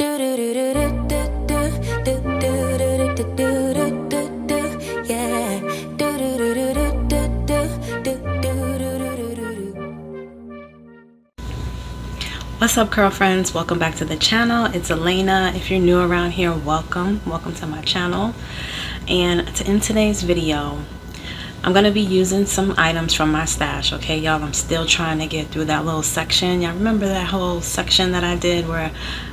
What's up, curl friends? Welcome back to the channel. It's Elaina. If you're new around here, welcome. Welcome to my channel. And to, in today's video, I'm going to be using some items from my stash, okay, y'all? I'm still trying to get through that little section. Y'all remember that whole section that I did where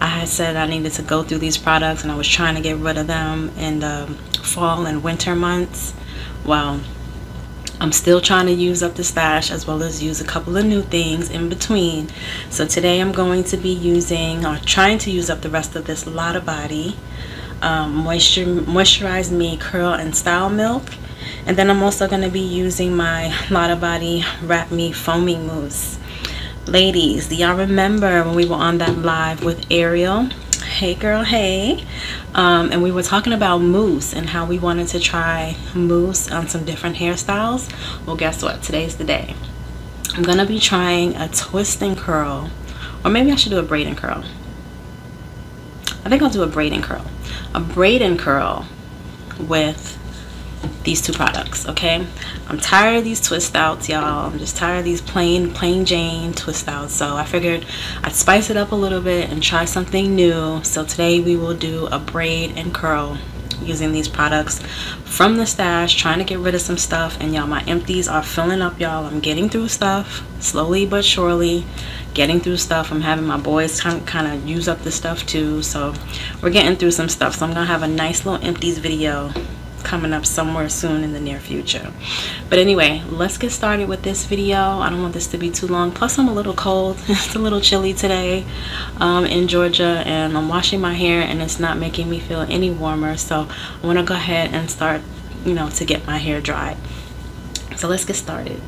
I had said I needed to go through these products and I was trying to get rid of them in the fall and winter months? Well, I'm still trying to use up the stash as well as use a couple of new things in between. So today I'm going to be using or trying to use up the rest of this Lotta Body um, Moisture Moisturize Me Curl and Style Milk. And then I'm also going to be using my Lotta Body Wrap Me Foaming Mousse. Ladies, do y'all remember when we were on that live with Ariel? Hey girl, hey. Um, and we were talking about mousse and how we wanted to try mousse on some different hairstyles. Well, guess what? Today's the day. I'm to be trying a twist and curl. Or maybe I should do a braid and curl. I think I'll do a braid and curl. A braid and curl with these two products okay? I'm tired of these twist outs y'all. I'm just tired of these plain plain jane twist outs. So i figured i'd spice it up a little bit and try something new. So today we will do a braid and curl using these products from the stash trying to get rid of some stuff. And y'all my empties are filling up y'all. I'm getting through stuff slowly but surely. Getting through stuff. I'm having my boys kind of use up the stuff too. So we're getting through some stuff. So i'm gonna have a nice little empties video coming up somewhere soon in the near future. But anyway let's get started with this video. I don't want this to be too long. Plus i'm a little cold. It's a little chilly today um, in georgia and i'm washing my hair and it's not making me feel any warmer. So i want to go ahead and start you know to get my hair dried. So let's get started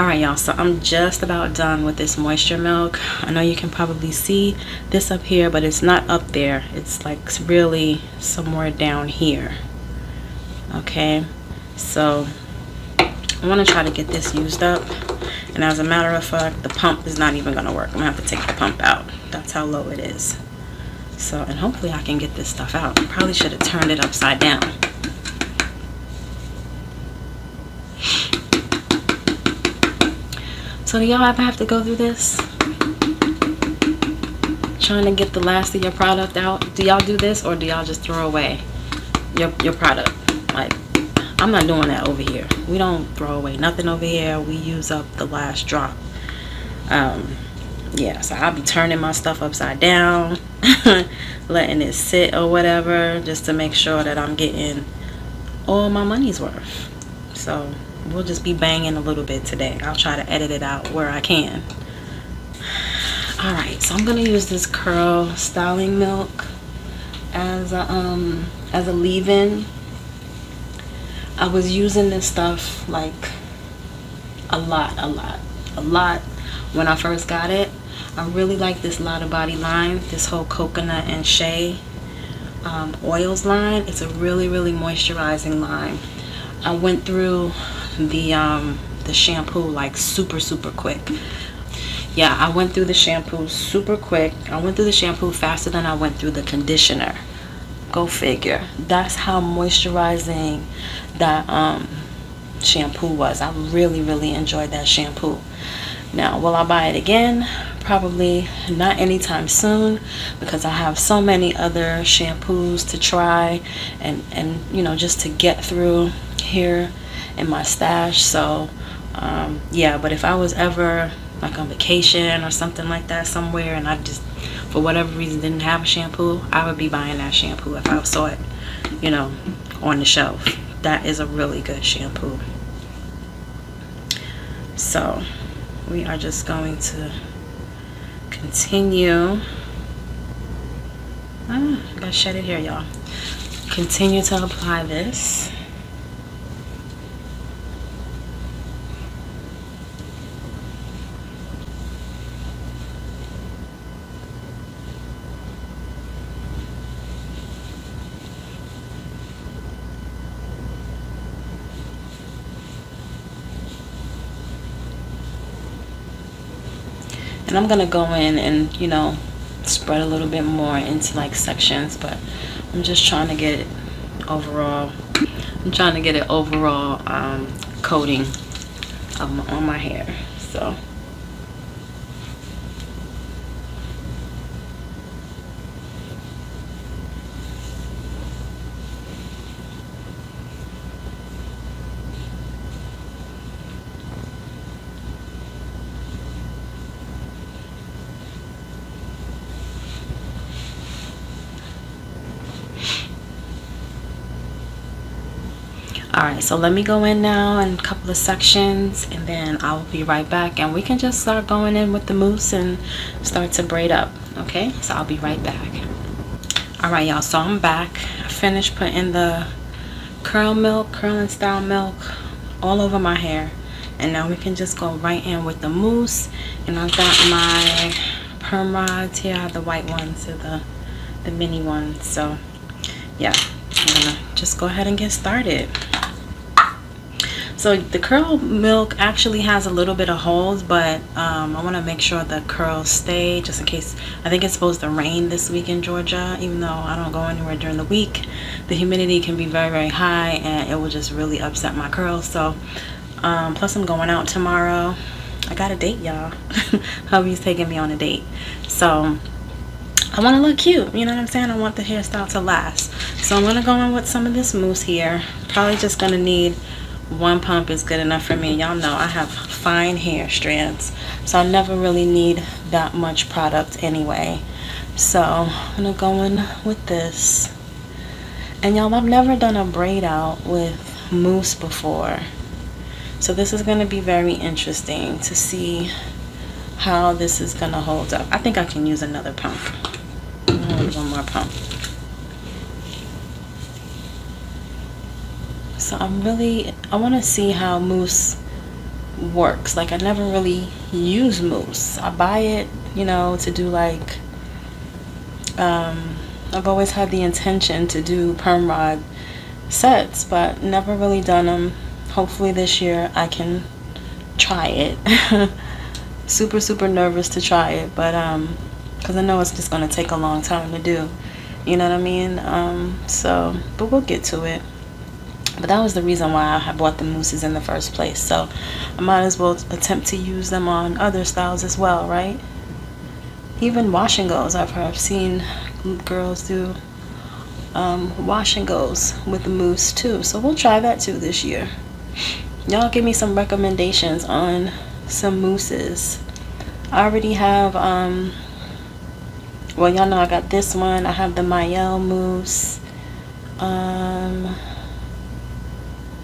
all right y'all so i'm just about done with this moisture milk. I know you can probably see this up here but it's not up there. It's like really somewhere down here okay? So i want to try to get this used up and as a matter of fact the pump is not even going to work. I'm gonna have to take the pump out. That's how low it is. So and hopefully i can get this stuff out. Probably should have turned it upside down So do y'all ever have to go through this? Trying to get the last of your product out? Do y'all do this or do y'all just throw away your, your product? Like, I'm not doing that over here. We don't throw away nothing over here. We use up the last drop. Um, yeah, so I'll be turning my stuff upside down, letting it sit or whatever, just to make sure that I'm getting all my money's worth. So we'll just be banging a little bit today. I'll try to edit it out where I can. All right, so I'm gonna use this curl styling milk as a um as a leave-in. I was using this stuff like a lot, a lot, a lot when I first got it. I really like this Lotta Body line, this whole coconut and shea um, oils line. It's a really, really moisturizing line. I went through the um the shampoo like super super quick. Yeah i went through the shampoo super quick. I went through the shampoo faster than i went through the conditioner. Go figure. That's how moisturizing that um shampoo was. I really really enjoyed that shampoo. Now will i buy it again? Probably not anytime soon because i have so many other shampoos to try and and you know just to get through here in my stash. So um, yeah but if I was ever like on vacation or something like that somewhere and I just for whatever reason didn't have a shampoo I would be buying that shampoo if I saw it you know on the shelf. That is a really good shampoo. So we are just going to continue. Ah, gotta shed it here y'all. Continue to apply this and I'm gonna go in and you know spread a little bit more into like sections, but I'm just trying to get it overall. I'm trying to get it overall um, coating my, on my hair. So. So let me go in now in a couple of sections and then I'll be right back and we can just start going in with the mousse and start to braid up okay? So I'll be right back. All right y'all so I'm back. I finished putting the curl milk curling style milk all over my hair and now we can just go right in with the mousse and I've got my perm rods here I have the white ones or the the mini ones so yeah. I'm gonna just go ahead and get started so the curl milk actually has a little bit of holes, but um, I want to make sure the curls stay just in case. I think it's supposed to rain this week in Georgia, even though I don't go anywhere during the week. The humidity can be very, very high and it will just really upset my curls. So um, plus I'm going out tomorrow. I got a date, y'all. Hubby's taking me on a date. So I want to look cute. You know what I'm saying? I want the hairstyle to last. So I'm going to go in with some of this mousse here. Probably just going to need one pump is good enough for me. Y'all know I have fine hair strands so I never really need that much product anyway. So I'm gonna go in with this. And y'all I've never done a braid out with mousse before. So this is gonna be very interesting to see how this is gonna hold up. I think I can use another pump. One more pump so I'm really I want to see how mousse works. Like I never really use mousse I buy it you know to do like um, I've always had the intention to do perm rod sets but never really done them hopefully this year I can try it. Super super nervous to try it but um because I know it's just gonna take a long time to do. You know what I mean? Um so but we'll get to it but that was the reason why I bought the mousses in the first place. So I might as well attempt to use them on other styles as well right? Even wash and goes. I've heard I've seen girls do um, wash and goes with the mousse too. So we'll try that too this year. Y'all give me some recommendations on some mousses. I already have um well y'all know I got this one. I have the Mielle mousse. Um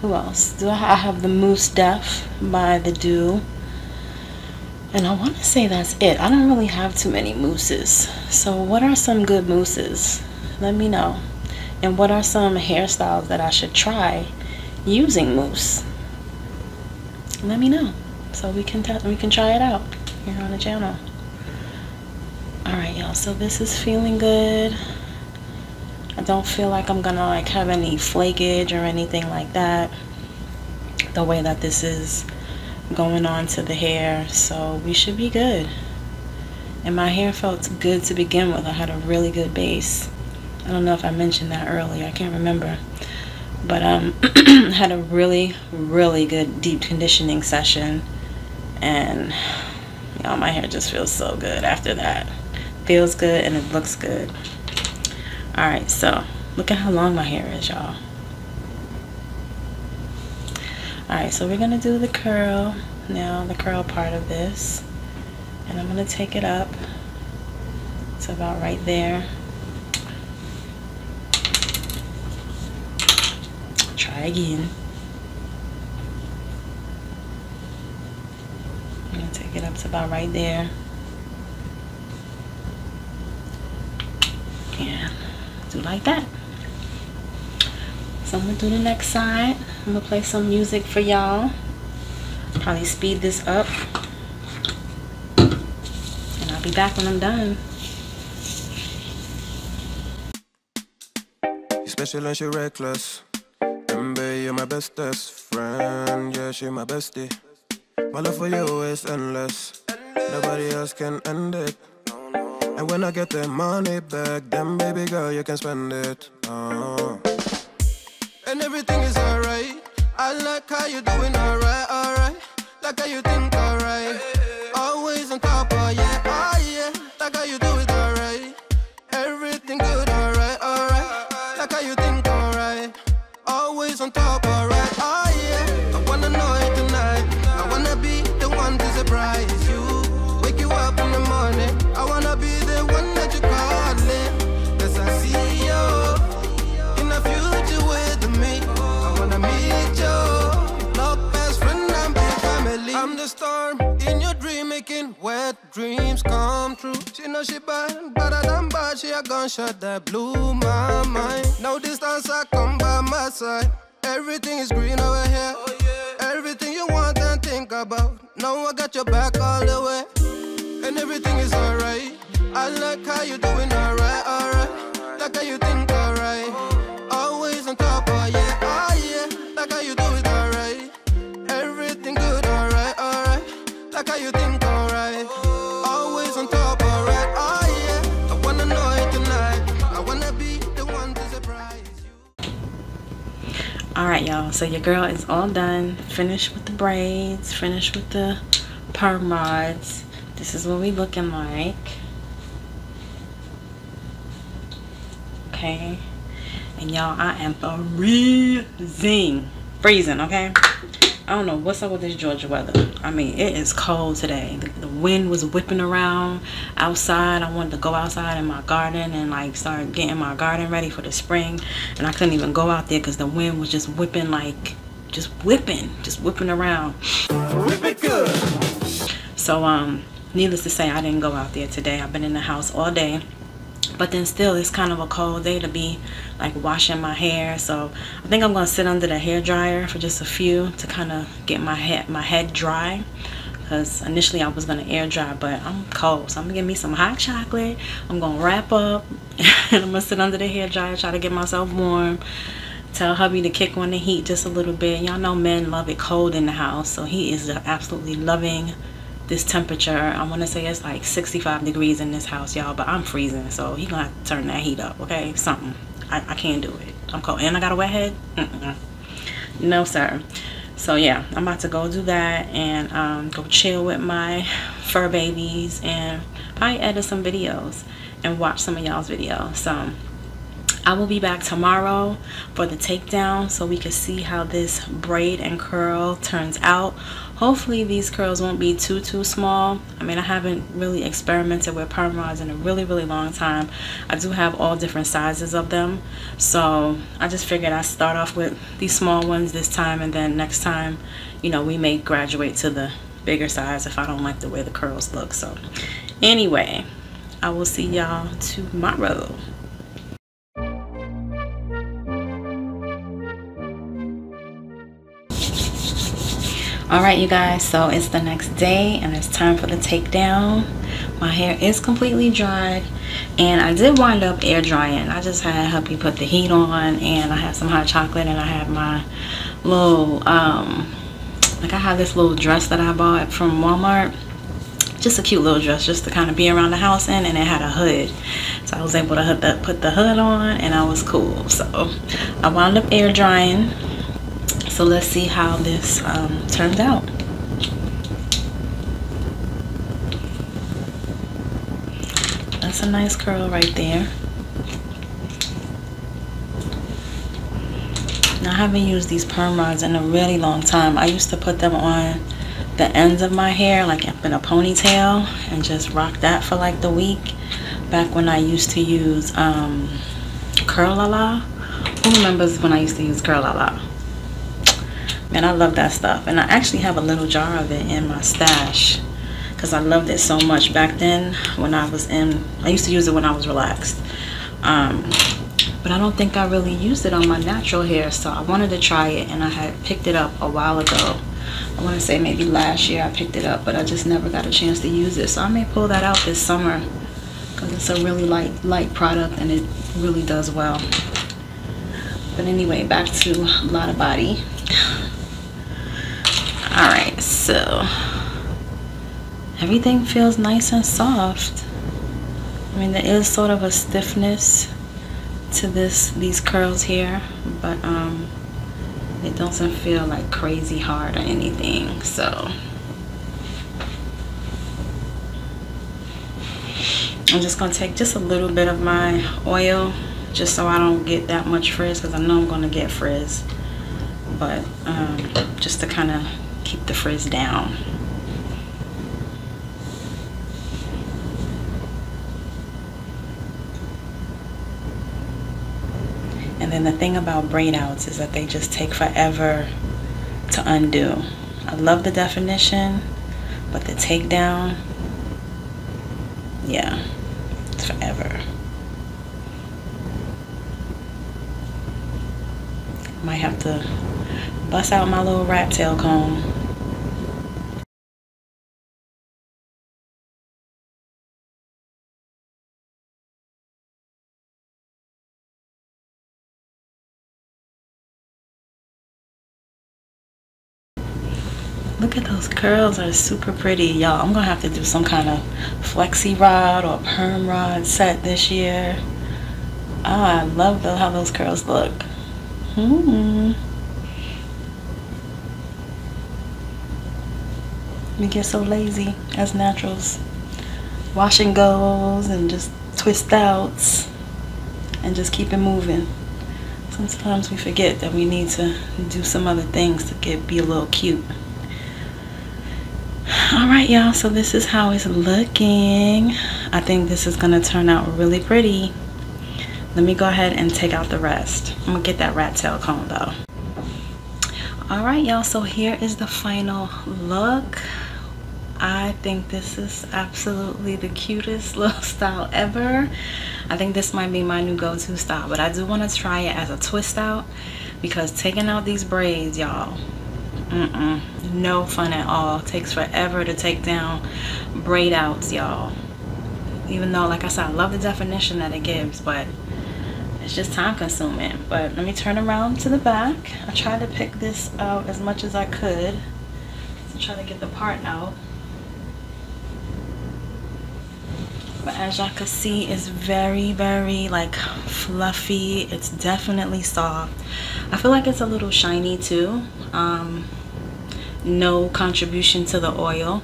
who else? Do I have, the Mousse Def by the Doux. And I want to say that's it. I don't really have too many mousses so what are some good mousses let me know. And what are some hairstyles that I should try using mousse let me know. So we can we can try it out here on the channel. Alright y'all. So this is feeling good I don't feel like I'm gonna like have any flakage or anything like that the way that this is going on to the hair so we should be good. And my hair felt good to begin with. I had a really good base. I don't know if I mentioned that earlier. I can't remember. But um had a really really good deep conditioning session. And y'all my hair just feels so good after that. Feels good and it looks good all right so look at how long my hair is y'all. All right so we're gonna do the curl now the curl part of this. And I'm gonna take it up to about right there. Try again. I'm gonna take it up to about right there do like that. So I'm gonna do the next side. I'm gonna play some music for y'all. Probably speed this up. And I'll be back when I'm done. You special and she reckless. Remember you're my bestest friend. Yeah, she my bestie. My love for you is endless. Nobody else can end it. And when I get the money back, then baby girl, you can spend it. Uh. And everything is alright. I like how you doing alright, alright. Like how you think alright. Always on top, oh yeah, oh yeah. Like how you do know she bad, better than bad. She a gunshot that blew my mind. No distance, I come by my side. Everything is green over here. Oh, everything you want and think about. Now I got your back all the way. And everything is alright. I like how you doing alright, alright. Like how you think alright. Always on top, of yeah, right, y'all. So your girl is all done. Finished with the braids. Finished with the perm rods. This is what we looking like. Okay. And y'all, I am freezing. Freezing, okay? I don't know what's up with this Georgia weather. I mean, it is cold today. The, the wind was whipping around outside. I wanted to go outside in my garden and like start getting my garden ready for the spring. And I couldn't even go out there because the wind was just whipping like, just whipping, just whipping around. Whip it good. So, um, needless to say, I didn't go out there today. I've been in the house all day. But then still, it's kind of a cold day to be like washing my hair. So I think I'm gonna sit under the hair dryer for just a few to kind of get my head my head dry. Cause initially I was gonna air dry, but I'm cold, so I'm gonna give me some hot chocolate. I'm gonna wrap up, and I'm gonna sit under the hair dryer, try to get myself warm. Tell hubby to kick on the heat just a little bit. Y'all know men love it cold in the house, so he is absolutely loving this temperature. I want to say it's like 65 degrees in this house, y'all, but I'm freezing, so he gonna have to turn that heat up, okay? Something. I, I can't do it. I'm cold, and I got a wet head. Mm-mm. No, sir. So yeah, I'm about to go do that and um, go chill with my fur babies and probably edit some videos and watch some of y'all's videos. So I will be back tomorrow for the takedown so we can see how this braid and curl turns out. Hopefully these curls won't be too too small. I mean I haven't really experimented with perm rods in a really really long time. I do have all different sizes of them. So I just figured I'd start off with these small ones this time and then next time you know we may graduate to the bigger size if I don't like the way the curls look. So anyway I will see y'all tomorrow. All right you guys so it's the next day and it's time for the takedown. My hair is completely dried and i did wind up air drying. I just had hubby put the heat on and i have some hot chocolate and i have my little um like i have this little dress that i bought from walmart. Just a cute little dress just to kind of be around the house in and it had a hood. So i was able to put the hood on and i was cool. So i wound up air drying so let's see how this um, turns out. That's a nice curl right there. Now, I haven't used these perm rods in a really long time. I used to put them on the ends of my hair like up in a ponytail and just rock that for like the week back when I used to use um, Curl La La. Who remembers when I used to use Curl La La? And I love that stuff. And I actually have a little jar of it in my stash because I loved it so much back then when I was in I used to use it when I was relaxed. Um, but I don't think I really used it on my natural hair so I wanted to try it and I had picked it up a while ago. I want to say maybe last year I picked it up but I just never got a chance to use it. So I may pull that out this summer because it's a really light light product and it really does well. But anyway back to Lotta Body so everything feels nice and soft I mean, there is sort of a stiffness to this these curls here, but um, it doesn't feel like crazy hard or anything. So I'm just gonna take just a little bit of my oil just so I don't get that much frizz because I know I'm gonna get frizz but um, just to kind of the frizz down and then the thing about braid outs is that they just take forever to undo I love the definition but the takedown yeah it's forever. Might have to bust out my little rat tail comb. Curls are super pretty. Y'all, I'm gonna have to do some kind of flexi rod or perm rod set this year. Oh, I love the, how those curls look. Hmm. We get so lazy as naturals. Wash and goes and just twist outs and just keep it moving. Sometimes we forget that we need to do some other things to get be a little cute all right y'all so this is how it's looking. I think this is gonna turn out really pretty. Let me go ahead and take out the rest. I'm gonna get that rat tail comb though. All right y'all so here is the final look. I think this is absolutely the cutest little style ever. I think this might be my new go-to style but i do want to try it as a twist out because taking out these braids y'all Mm-mm. No fun at all. Takes forever to take down braid outs, y'all. Even though, like I said, I love the definition that it gives, but it's just time consuming. But let me turn around to the back. I tried to pick this out as much as I could to try to get the part out. But as y'all can see, it's very, very like fluffy. It's definitely soft. I feel like it's a little shiny too. Um, no contribution to the oil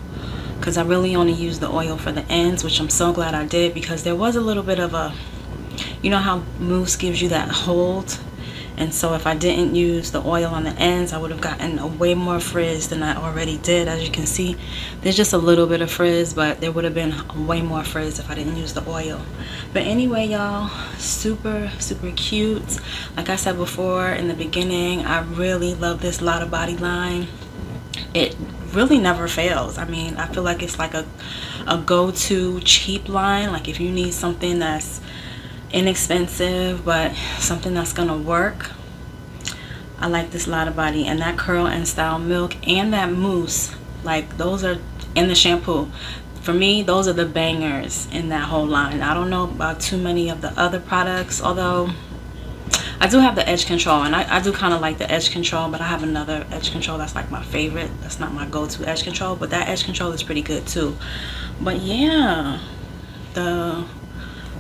because I really only use the oil for the ends which I'm so glad I did because there was a little bit of a you know how mousse gives you that hold and so if I didn't use the oil on the ends I would have gotten a way more frizz than I already did as you can see. There's just a little bit of frizz but there would have been way more frizz if I didn't use the oil. But anyway y'all super super cute. Like I said before in the beginning I really love this Lotta Body line. It really never fails. I mean i feel like it's like a a go-to cheap line. Like if you need something that's inexpensive but something that's gonna work. I like this Lotta Body and that curl and style milk and that mousse like those are in the shampoo. For me those are the bangers in that whole line. I don't know about too many of the other products although I do have the edge control and I, I do kind of like the edge control but I have another edge control that's like my favorite. That's not my go-to edge control but that edge control is pretty good too. But yeah the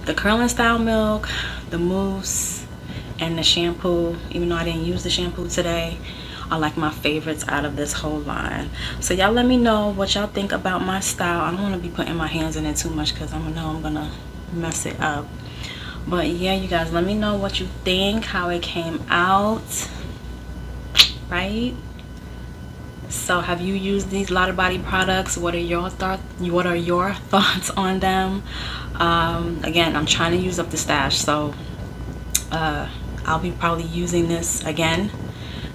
the curling style milk the mousse and the shampoo. Even though I didn't use the shampoo today are like my favorites out of this whole line. So y'all let me know what y'all think about my style. I don't want to be putting my hands in it too much because I know I'm gonna mess it up. But yeah you guys let me know what you think how it came out right so have you used these Lotta Body products? What are your thoughts what are your thoughts on them? Um, again I'm trying to use up the stash so uh, I'll be probably using this again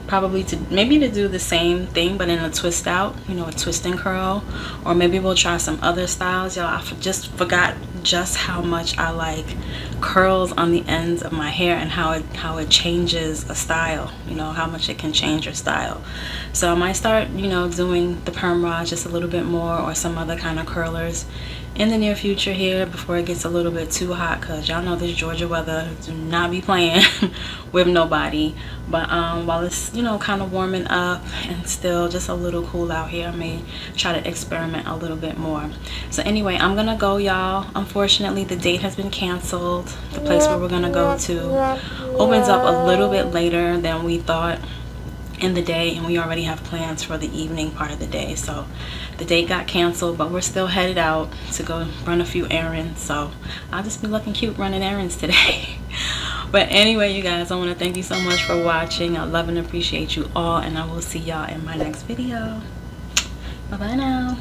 probably to maybe to do the same thing but in a twist out you know a twist and curl or maybe we'll try some other styles. Y'all I just forgot just how much I like curls on the ends of my hair and how it how it changes a style you know how much it can change your style. So I might start you know doing the perm rods just a little bit more or some other kind of curlers in the near future here before it gets a little bit too hot because y'all know this Georgia weather do not be playing with nobody. But um, while it's you know kind of warming up and still just a little cool out here I may try to experiment a little bit more. So anyway I'm gonna go y'all. Unfortunately the date has been canceled. The place where we're gonna go to opens up a little bit later than we thought in the day and we already have plans for the evening part of the day. So the date got canceled but we're still headed out to go run a few errands. So I'll just be looking cute running errands today. But anyway you guys I want to thank you so much for watching. I love and appreciate you all and I will see y'all in my next video. Bye bye now